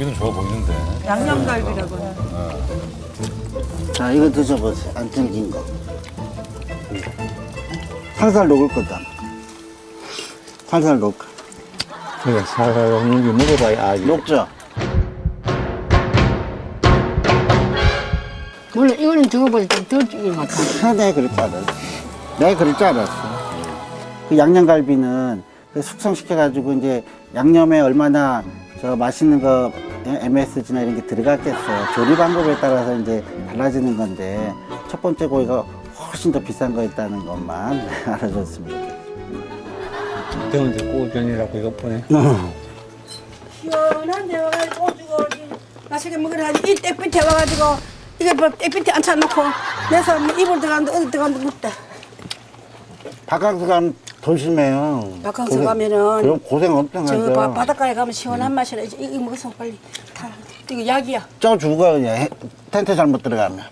고기는 좋아 보이는데. 양념갈비라고. 해. 자, 이거 드셔보세요. 안 튕긴 거. 살살 녹을 거다. 살살 녹. 그래, 살살 먹는 게 먹어봐야 알지. 녹죠? 원래 이거는 저거보다 좀덜 찌긴 것 같아. 아, 내가 그럴 줄 알았어. 내가 그럴 줄 알았어. 그 양념갈비는 그 숙성시켜가지고 이제 양념에 얼마나 저 맛있는 거 MSG나 이런 게 들어갔겠어요. 조리 방법에 따라서 이제 달라지는 건데 첫 번째 고기가 훨씬 더 비싼 거였다는 것만 알아줬습니다. 그때는 꼬전이라고 이거 보내. 시원한데 와가지고 오주고 맛있게 먹으라 하지 이 땡볕에 와가지고 이게 뭐 땡볕에 앉혀놓고 내서 뭐 이불 들어가는데 어디 들어가는데 묻다 바깥에 가면 더 심해요. 바깥에 고생- 가면은 그럼 고생 엄청 저 하죠. 바, 바닷가에 가면 시원한 맛이라 이제 이거 먹어서 빨리 다 이거 약이야 쪄 죽어 그냥 해- 텐트 잘못 들어가면.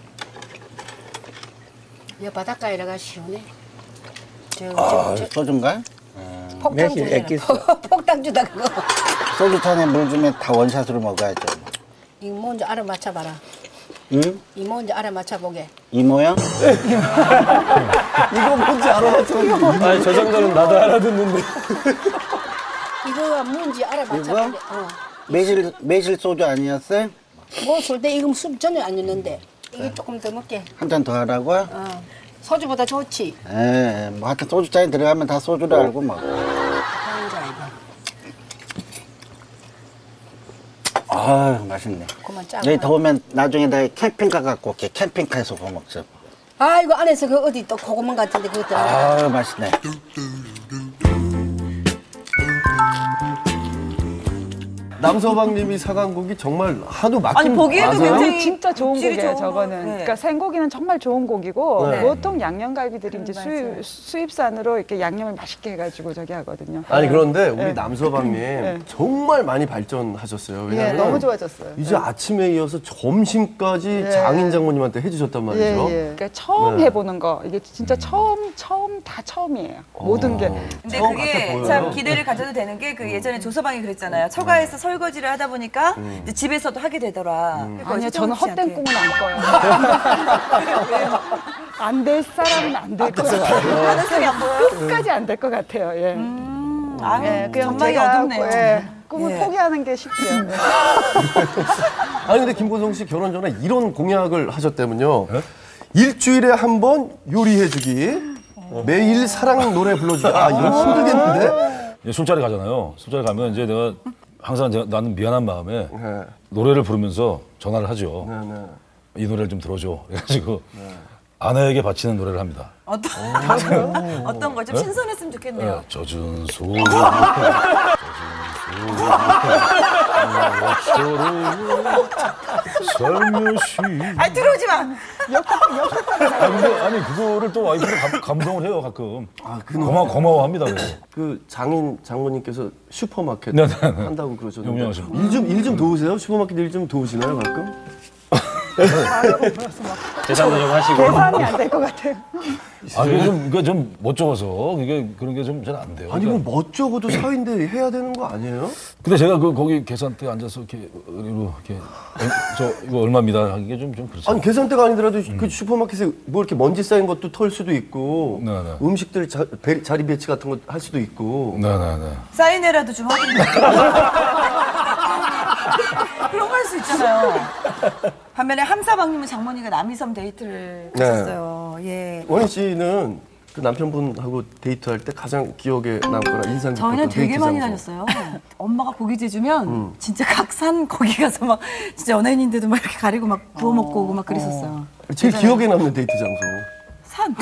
여 바닷가에다가 시원해 저, 아, 저, 저 소주인가? 폭탄 매실 주잖아 액기스. 폭탄 주다 그거 소주잔에 물 주면 다 원샷으로 먹어야죠. 이거 뭔지 알아맞혀봐라 응? 이 뭔지 알아맞혀보게 이 모양? 이거 뭔지 알아맞혀. 아니 저 정도는 나도 알아듣는데. 이거가 뭔지 알아맞혀보게 어. 매실 매실 소주 아니었어요? 먹었을 때 이거 술 전혀 안 넣는데 이게 조금 더 먹게 한 잔 더 하라고요? 어. 소주보다 좋지 예, 뭐 하여튼 소주 잔에 들어가면 다 소주를 알고 뭐. 줄 알고 아, 맛있네. 그만 짜고 여기 더우면 나중에 나 캠핑카 갖고 올게. 캠핑카에서 구워 먹자. 아 이거 안에서 그 어디 또 고구마 같은데 그것도 아, 맛있네. 남서방님이 사간 고기 정말 하도 막힌 아니 보기에도 맞아요? 굉장히 진짜 좋은 좋은 저거는. 거. 네. 그러니까 생고기는 정말 좋은 고기고 네. 보통 양념갈비들이 이제 맞아요. 수입, 수입산으로 이렇게 양념을 맛있게 해가지고 저기 하거든요. 아니 그런데 우리 네. 남서방님 정말 많이 발전하셨어요. 예, 왜냐면 너무 좋아졌어요. 이제 아침에 이어서 점심까지 예. 장인 장모님한테 해주셨단 예, 말이죠. 예. 그러니까 처음 네. 해보는 거 이게 진짜 처음 처음 다 처음이에요. 모든 게. 근데 그게. 참 기대를 가져도 되는 게 그 예전에 조서방이 그랬잖아요. 처가에서 설거지를 하다 보니까 이제 집에서도 하게 되더라. 그러니까 아니요, 저는 헛된. 꿈은 안 꿔요. 안 될 사람은 안 될 것 같아요. 가능성이 안 보여요? 끝까지 안 될 것 같아요. 예. 아, 예, 그냥 전망이 어둡네요. 예, 꿈을 예. 포기하는 게 쉽죠. 예. 아니 근데 김보성 씨 결혼 전에 이런 공약을 하셨다면요. 일주일에 한 번 요리해주기. 매일 사랑 노래 불러주기. 아 이거 힘들겠는데? 이제 술자리 가잖아요. 술자리 가면 이제 내가 항상 제가 나는 미안한 마음에 네. 노래를 부르면서 전화를 하죠. 네, 네. 이 노래를 좀 들어줘. 그래가지고 아내에게 바치는 노래를 합니다. 어떤 어떤 거좀 신선했으면 좋겠네요. 네, 젖은 소. 살며시. 아니 들어오지 마. 아 근데 아니 그거를 또 와이프가 감, 감동을 해요 가끔. 아 고마 고마워합니다. 그래서. 그 장인 장모님께서 슈퍼마켓 네, 네, 네. 한다고 그러셨는데 유명하신 일좀 일 좀 도우세요? 슈퍼마켓 일 좀 도우시나요 가끔? 계산도 좀 하시고. 계산이 안 될 것 같아요. 아 이게 좀 이게 좀 멋쩍어서 이게 그런 게 좀 잘 안 돼요. 아니 그러니까 멋쩍어도 사위인데 해야 되는 거 아니에요? 근데 제가 그 거기 계산대 앉아서 이렇게 이리로 이렇게 어, 저 이거 얼마입니다 하기가 좀좀 그렇죠. 아니 계산대가 아니더라도 그 슈퍼마켓에 뭐 이렇게 먼지 쌓인 것도 털 수도 있고 네, 네. 음식들 자, 배- 자리 배치 같은 거 할 수도 있고 네네네. 사인회라도 좀 하든지. 그런 거 할 수 있잖아요. 반면에 함사방님은 장모님과 남이섬 데이트를 네. 가셨어요. 예. 원희 씨는 그 남편분하고 데이트할 때 가장 기억에 남거나 인상 깊었던 저희는 되게 데이트 많이 장소. 다녔어요. 엄마가 고기 재주면 진짜 각산 거기 가서 막 진짜 연예인인데도 막 이렇게 가리고 막 구워 먹고 오고 막 그랬었어요. 제일 기억에 남는 데이트 장소 산.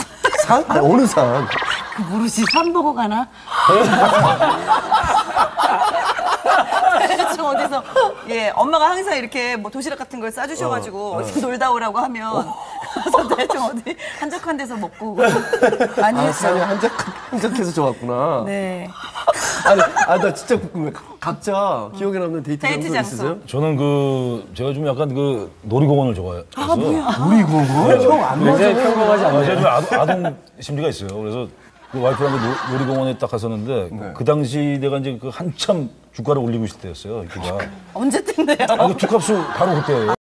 산? 아니, 어느 산? 그 모르지 산 보고 가나? 대충 어디서 예 엄마가 항상 이렇게 뭐 도시락 같은 걸 싸주셔가지고 어, 디 놀다 오라고 하면 그래서 대충 어디 한적한 데서 먹고 오고 많이 아, 했어요. 한적, 한적해서 좋았구나. 네. 아니, 아, 나 진짜 궁금해. 각자 기억에 남는 데이트, 데이트 장소. 있으세요? 저는 그 제가 좀 약간 그 놀이공원을 좋아해서 아 놀이공원? 형안 굉장히 평범하지 아, 않나요? 제가 좀 아동, 심리가 있어요. 그래서 그 와이프랑 그 놀- 놀이공원에 딱 갔었는데 그 당시 내가 이제 그 한참 주가를 올리고 있을 때였어요. 이때가. 언제 뜬대요? 아, 그 주값수 바로 그때예요.